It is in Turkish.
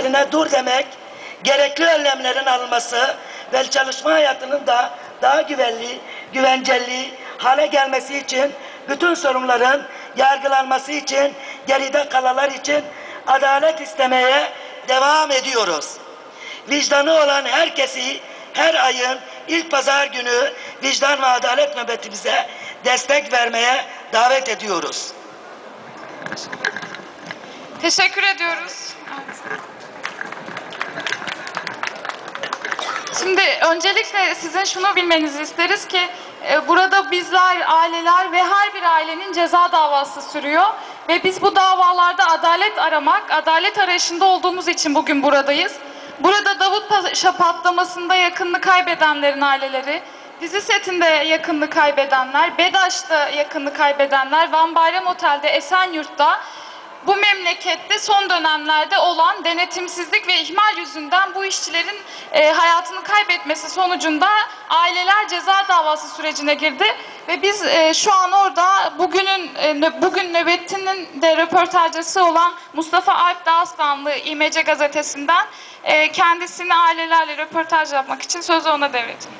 işlerine dur demek, gerekli önlemlerin alınması ve çalışma hayatının da daha güvenli, güvenceli hale gelmesi için bütün sorunların yargılanması için, geride kalanlar için adalet istemeye devam ediyoruz. Vicdanı olan herkesi her ayın ilk pazar günü vicdan ve adalet nöbetimize destek vermeye davet ediyoruz. Teşekkür ediyoruz. Evet. Şimdi öncelikle sizin şunu bilmenizi isteriz ki e, burada bizler, aileler ve her bir ailenin ceza davası sürüyor. Ve biz bu davalarda adalet aramak, adalet arayışında olduğumuz için bugün buradayız. Burada Davutpaşa patlamasında yakınını kaybedenlerin aileleri, dizi setinde yakınını kaybedenler, Bedaş'ta yakınını kaybedenler, Van Bayram Otel'de, Esenyurt'ta bu memlekette son dönemlerde olan denetimsizlik ve ihmal yüzünden bu işçilerin e, hayatını kaybetmesi sonucunda aileler ceza davası sürecine girdi ve biz e, şu an orada bugünün e, bugün nöbetinin de röportajcısı olan Mustafa Alp Dağıstanlı İMC gazetesinden e, kendisini ailelerle röportaj yapmak için sözü ona devredeceğim.